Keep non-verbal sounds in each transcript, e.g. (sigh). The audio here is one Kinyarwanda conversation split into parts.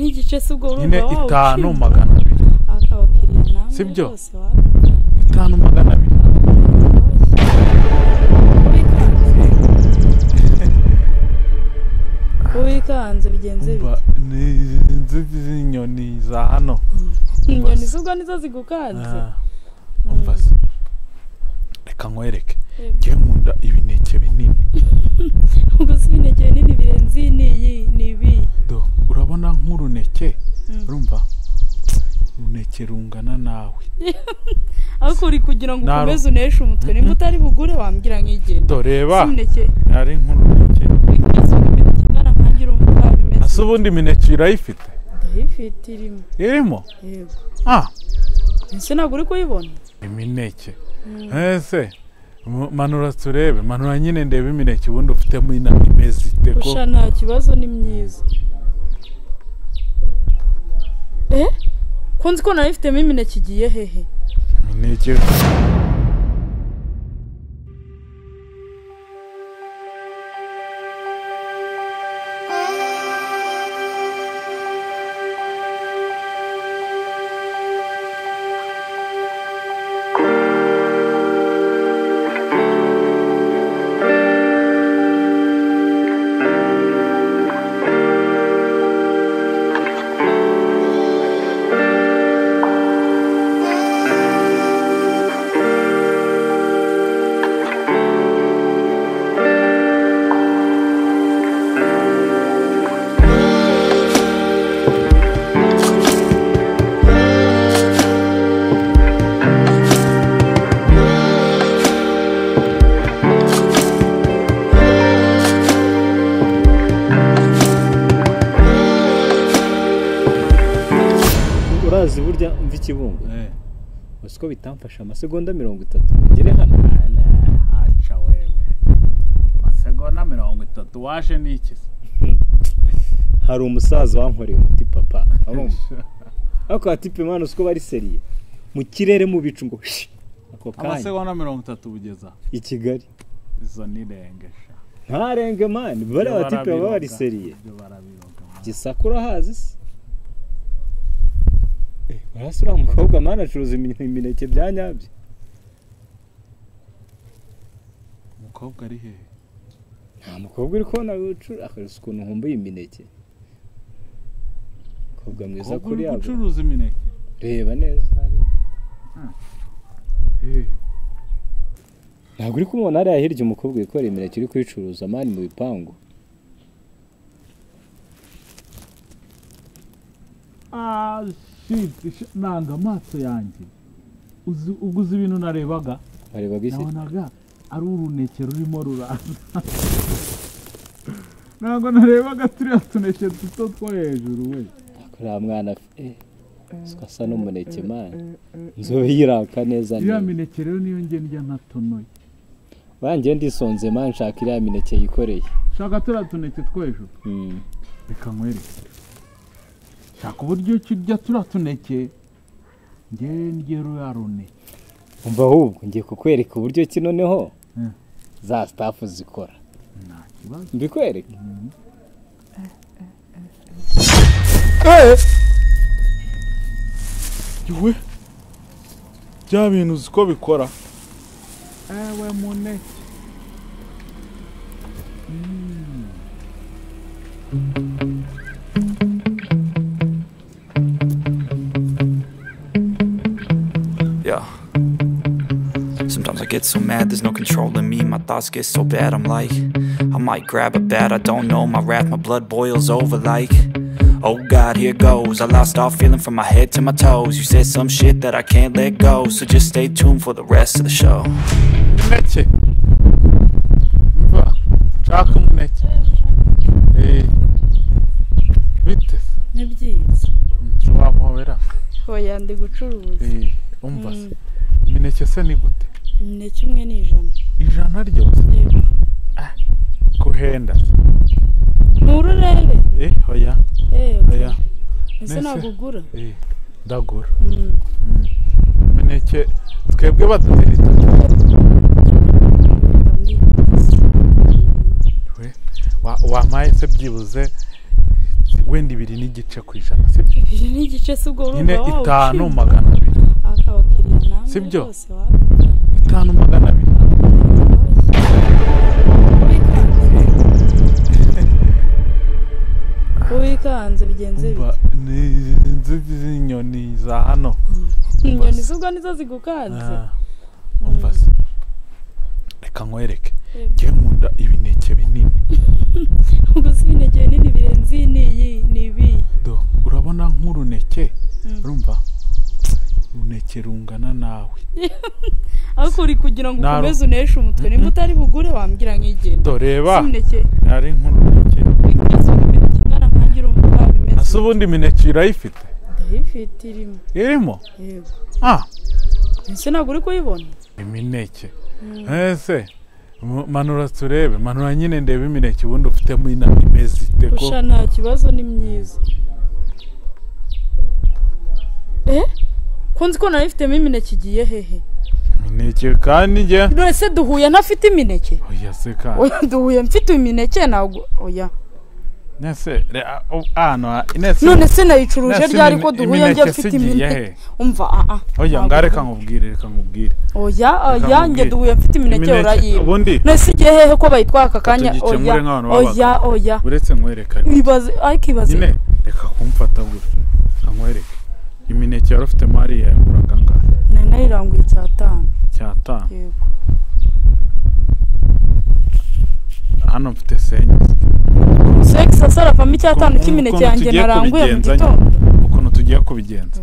n'igice se ubwo nyine itanu magana abiri. Si byo? itanu magana abiri. Wikanze bigenze Umva, bite? ni inzu z'inyoni za hano. Inyoni z'ubwo nizo zigukanze. Ah, umva se. Reka nkwereke. Yego. njye nkunda ibineke binini? (laughs) Ubwo si ibineke nini birenze iyi n'iyi ni ibi? Do urabona nk'uruneke? Mm. urumva? Uruneke rungana nawe. (laughs) Ariko uri kugira ngo ukomeze uneshe umutwe. Nimba utari bugure wambwira nk'igenda. Do reba. Si imineke ari nk'uruneke. Ase ubundi imineke irayifite? Ndayifite irimo. Irimo? Yego. Ah. Ese ntabwo uri kuyibona? Imineke. Ese? mu- manura turebe. Manura nyine ndebe imineke ubundi ufitemo ina imeze ite ko nta kibazo ni myiza. Eh? Ko nzi ko nari ifitemo imineke igiye hehe? Imineke kibungo é. uzi ko bitamfasha amasegonda mirongo itatu ugere hano haca wewe. Amasegonda mirongo itatu waje n'iki (laughs) hari umusaza wankoreye umuti papa. Ariko (laughs) ati pe mwana ko bari seriye mu kirere mu bicu ngo amasegonda mirongo itatu ugeza i kigali. Izo ntirengeje ntarenge mani bariya bati baba bari seriye gisakura hazi se. Urasi uriya mukobwa mani acuruza imi- imineke bya nyabyo umukobwa ari hehe nta mukobwa uri kubona ucuruza akarisa ukuntu nkumbuye imineke mukobwa mwiza umukobwa kuri uri yabo gucuruza imineke reba neza ntabwo uri kumubona hariya hirya umukobwa wikoreye imineke uri kuyicuruza mani mu bipangu nanga amaso yanjye. Uzi uguze ibintu narebaga. Nabonaga ari uruneke rurimo ruraza (laughs) ntabwo narebaga turiya tuneke duto two hejuru we. Kuriya mwana eh asa n'umuneke mani inzobe yiraka neza iriya neza mineke rero niyo ndya ntatonoye. Banjye ndisonze mani nshaka iriya mineke yikoreye. Shaka turiya tuneke two hejuru. Mm. reka nkwereke. Shaka uburyo ki urya turiya tuneke njye ndye ruriya runeke umva ahubwo ngiye kukwereka uburyo ki noneho Mm. za sitafu zikora. Nta kibazo. Mbikwereke. Yewe bya bintu uzi ko bikora ewe muneke get so mad, there's no controlling me. My thoughts get so bad, I'm like, I might grab a bat, I don't know. My wrath, my blood boils over like, oh God, here goes. I lost all feeling from my head to my toes. You said some shit that I can't let go, so just stay tuned for the rest of the show. umuneke mva nshaka umuneke Eh, bite ni byiza nzi wampobera hoya ndi gucuruza Eh, umva se Mm. imineke se ni gute imineke imwe ni ijana ijana ryose? Yego. Kuhenda. Ntururebe eh hoya eh hoya ese ntabwo ugura eh ndagura. Mm. imineke twebwe badutera itatu. Mm. wampaye se byibuze wenda ibiri n'igice ku ijana sibyo ibiri n'igice si ubwo nyine itanu magana abiri. Sibyo? Bose wabikora. itanu magana abiri uwikanze bigenze bite? ni z'inyoni za hano. (laughs) Inyoni z'ubwo nizo zigukanze. Ah, se? Reka nkwereke. Njye nkunda ibineke binini. (laughs) Ubwo si ibinegeye nini birenze iyi ni ibi do urabona nk'uruneke? Mm. urumva? Uruneke rungana nawe. (laughs) Ariko uri kugira ngo ukomeze uneshe umutwe. Nimba utari bugure wambwira nk'igenda reba ari uko ese ubundi imineke irayifite? Ndayifite irimo. Irimo? Ah. Ese ntabwo uri kuyibona? Imineke. Ese? Mu- manura turebe. Manura nyine ndebe imineke ubundi ufitemo ina- imeze ite ko? Nta kibazo ni myiza. Eh? Ko nzi ko nari ifitemo imineke igiye hehe? Imineke kandi njye. Se duhuye ntafite imineke. Oya se kandi. Duhuye mfite imineke ntabwo. Oya. Nese hano ha- nese none se nayicuruje nese ryari ko duhuye njye mfite imineke? umva ah ah oya ntabwo nga reka nkubwire reka nkubwire oya oya njye duhuye mfite imineke urayiba ubundi? None se igihe hehe ko bayitwara aka kanya oya oya oya. Uretse nkwereka ariko ibaze ariko ibaze nyine reka kumfata gutya. Nkwereke. Imineke wari ufitemo hariya yaguraga ngahe nari nayiranguye icyatanu cyatanu yego hano mfite senyezi sex asaravamo icyatanu cy'imineke yanjye naranguye mu gitondo. ukuntu tugiye kubigenza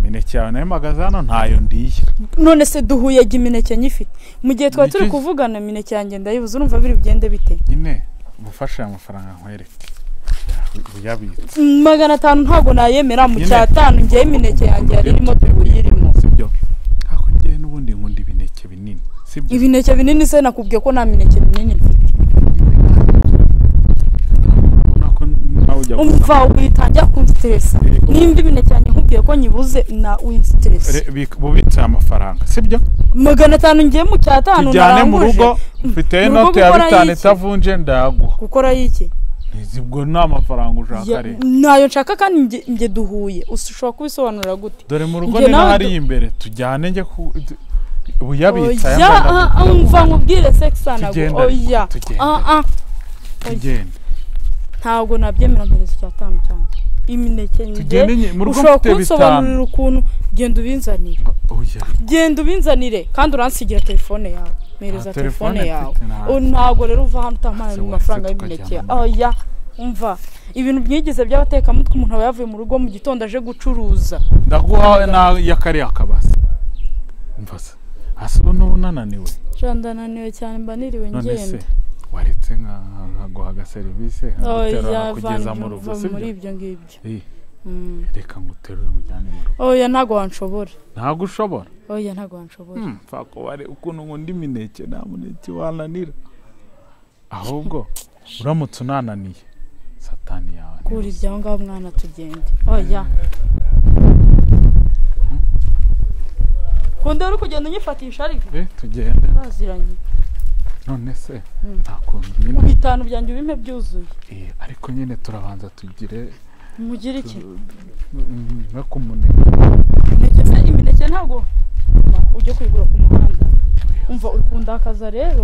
imineke yawe na yo mpagaze hano ntayo ndiye none se duhuye jya imineke nyifite mu gihe twari turi kuvugana imineke yanjye ndayibuze urumva biri bugende bite? Nyine gufasha aya mafaranga nkwereke. Magana atanu ntabwo nayemera mu cyatanu ngewe imineke yanjye yari irimo duhuye irimo. Sibyo ntabwo ngewe n'ubundi nkunda ibineke binini. Sibyo ibineke binini se nakubwiye ko nta mineke minini mfite. Umva witangira kunsiteresa Yego. nimba imineke yanjye nkubwiye ko nyibuze na winsiteresa Re- bi- bubitse amafaranga. Sibyo magana atanu ngiye mu cyatanu tujyane mu naranguje rugo mfite inote ya bitanu iki? itavunje ndayaguha gukora y'iki ubwo ni amafaranga ushaka rero ntayo nshaka kandi nge duhuye. Ushobora kubisobanura gute? Dore mu rugo Njye ni du- imbere tujyane njye ku oya ngaya ah, ah, nkubwire sekisa ntabwo Tugende, oya tugende. ah ah. Ntabwo nabyemera mpereza icyatanu cyanjye imineke njye ushobora kunsobanurira ukuntu? Genda ubinzanire. Genda ubinzanire kandi uransigira telefone yawe. Mpereza Nta telefone yawe ntabwo rero uva hano utampaye amafaranga y'imineke oya umva. Ibintu byigize by'abatekamutwe umuntu aba yavuye mu rugo mu gitondo aje gucuruza. Ndaguha na ya kariya kabasi mva se. Hasi ubu n'ubu unananiwe? Ndananiwe cyane mba niriwe ngenda. waretse nka- nkaguha agaserivisi oya nkaguterura kugeza mu rugo muri ibyo ngibyo. Mm. reka nguterure nkujyane mu rugo. Oya ntabwo wanshobora. Ntabwo ushobora? Oya ntabwo wanshobora. Hmm, pfa ko wari ukuntu nkunda imineke nta muneke wananira. Ahubwo uramutse unananiye. Satani yawe ibyo aho ngaho mwana tugende. Oya. Kunda uri kugenda unyifatisha ariko. Eh, tugende. Baziranye. None se Mm. nta kuntu nyine. Bitanu byanjye ubimpe byuzuye. Eh, ariko nyine turabanza tugire mugire iki? Mm, nko kumuneka imineke ntabwo Ma, ujye kuyigura ku muhanda? Umva uri kundakaza rero.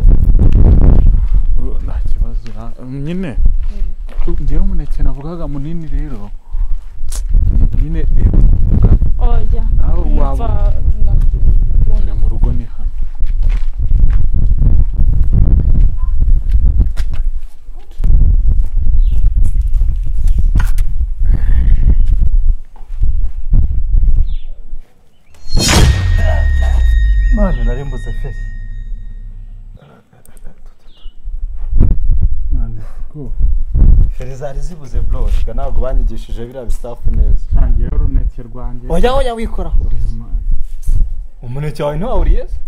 Nta kibazo. Nyine ngewe umuneke navugaga munini rero ni- nyine reba ukuntu oya Nawe umva waba- na byo dore mu rugo ni hano mwana nari mbuze feri Mane, ko feri zari zibuze bro reka ntabwo banyigishije biriya bisafu neza. Ntangiyeho uruneke rwanjye. Oya oya wikoraho umuneke wawe ntiwawuriye se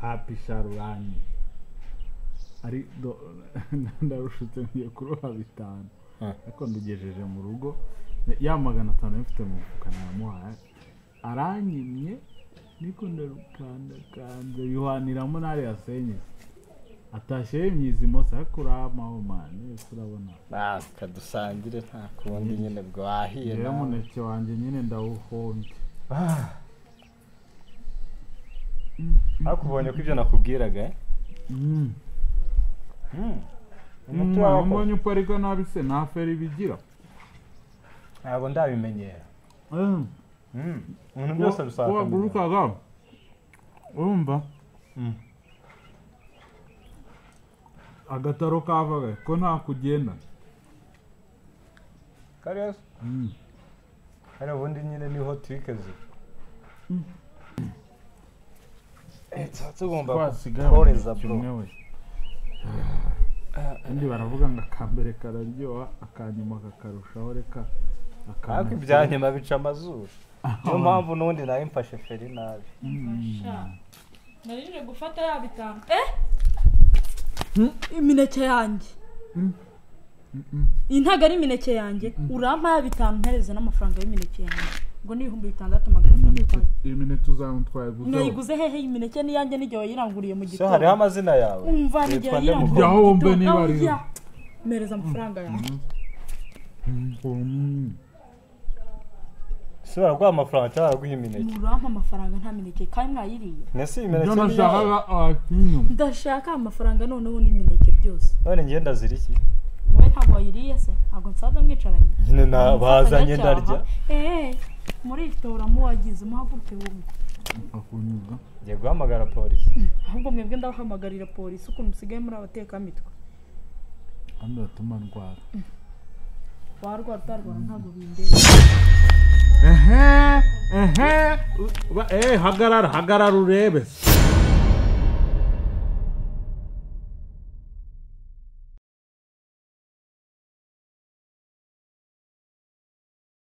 hapi sharurani ari do (laughs) ndarushutse ngiye kuruha bitanu. Ah. ariko ndugejeje mu rugo. Ya magana atanu mfite mu mufuka namuhaye. Aranyimye niko ndarukandakanze bihaniramo n'ariya senye atashye imyizimo se ariko uramaho mani ese urabona natwe dusangire nta kundi nyine bwahiye nawe. umuneke wanjye nyine ndawuhombye Ah. ariko ubonye ko ibyo nakubwiraga eh? Mm. Mm. umuti Mm, mbonye uparika nabi se nta feri bigira ntabwo ndabimenyera Mm. Mm. ibintu byose wagurukaga urumva Mm. Agataro kavaga ko nta kugenda kariya se Mm. hariya ubundi nyine ni ho turike ziri tuba tugomba twasigaye koreza umuneke bro. umwe we undi baravuga ngo akambere kararyoha akanyuma kakarushaho reka ariko ibyanyuma bica amazuru niyo (laughs) mpamvu n'ubundi nawe mfashe feri nabi narije gufata ya bitanu eh? Imineke yanjye. Iyi ntabwo ari imineke yanjye. Urampa ya bitanu ntereze n'amafaranga y'imineke yanjye. Ngo ni ibihumbi bitandatu magana bitanu iyi mineke uzamutwaye gusa mwayiguze hehe iyi mineke n'iyanjye n'igihe wayiranguriye mu gitondo? Hariho amazina yawe? Umva n'igihe wayiranguriye mu gitondo. mpereza amafaranga yawe. Si baraguha amafaranga cyangwa baraguha imineke? Murampa amafaranga nta mineke kandi mwayiriye? Nese iyi ibyo mineke ni iyawe nashakaga akinyu ndashaka amafaranga noneho n'imineke byose. None ngenda ziri iki? Wowe ntabwo wayiriye se? Ntabwo nsaza mwicaranye? Nyine na bazanye ndarya eee muri resitora wagize muhaguruke wumve akunyuza ngiye guhamagara polisi. Ahubwo mwebwe ndabahamagarira polisi ukuntu musigaye muri abatekamitwe kandi batuma ndwara. Warwara utarwara ntabwo bindeba. Ehe, ehe. Ey, haggarar, haggarar urebe.